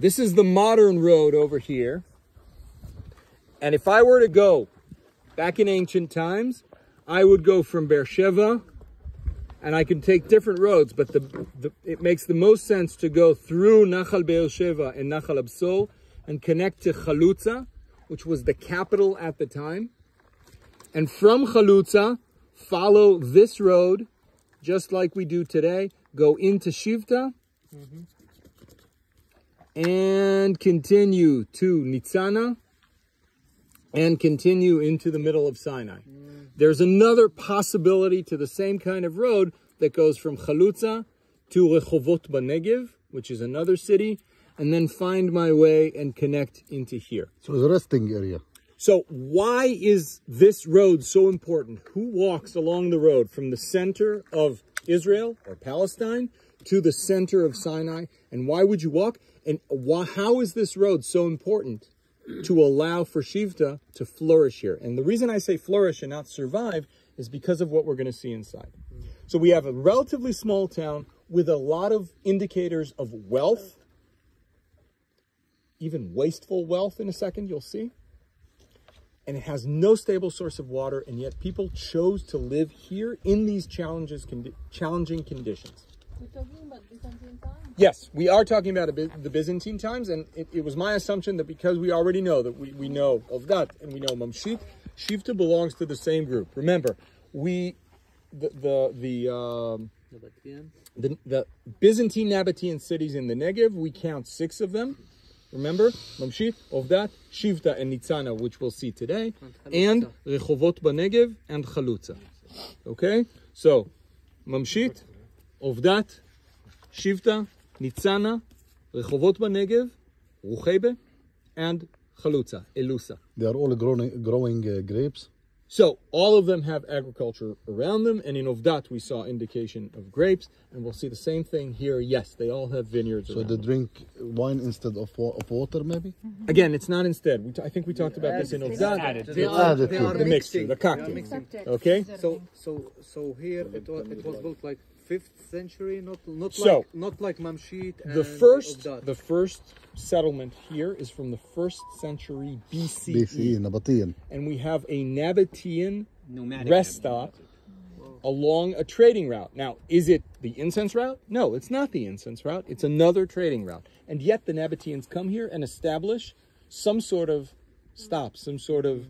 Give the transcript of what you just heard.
This is the modern road over here. And if I were to go back in ancient times, I would go from Beersheba and I can take different roads, but the, the, it makes the most sense to go through Nachal Beersheba and Nachal Habsor and connect to Chalutza, which was the capital at the time. And from Chalutza, follow this road, just like we do today, go into Shivta, mm-hmm. And continue to Nitzana, and continue into the middle of Sinai. There's another possibility to the same kind of road that goes from Chalutza to Rechovot Banegev, which is another city, and then find my way and connect into here. So it's a resting area. So why is this road so important? Who walks along the road from the center of Israel or Palestine to the center of Sinai? And why would you walk? And why, how is this road so important to allow for Shivta to flourish here? And the reason I say flourish and not survive is because of what we're going to see inside. So we have a relatively small town with a lot of indicators of wealth, even wasteful wealth in a second, you'll see and it has no stable source of water, and yet people chose to live here in these challenges, challenging conditions. Yes, we are talking about the Byzantine times, and it, it was my assumption that because we already know that we, we know of that and we know Mamshit, Shivta belongs to the same group. Remember, we the the the um, the, the Byzantine Nabatean cities in the Negev, we count six of them. Remember, Mamshit, Ovdat, Shivta, and Nitzana, which we'll see today, and Rechovot Banegev and Chalutza. Okay, so Mamshit, Ovdat, Shivta, Nitzana, Rechovot Banegev, Ruchebe, and Chalutza, Elusa. They are all growing, growing uh, grapes. So all of them have agriculture around them, and in Ovdat we saw indication of grapes, and we'll see the same thing here. Yes, they all have vineyards So around they them. drink wine instead of, wa- of water, maybe? Again, it's not instead. We t- I think we talked about this in Ovdat. added. They They are- are, they are the mixture, the cocktail. Okay, So, so, so here it was, it was built like fifth century, not not So, like not like Mamshit. the first the first settlement here is from the first century BCE, BCE, Nabatean. and we have a Nabatean Nomadic. rest stop along a trading route. Now, is it the incense route? No, it's not the incense route. It's another trading route. And yet the Nabateans come here and establish some sort of stop, some sort of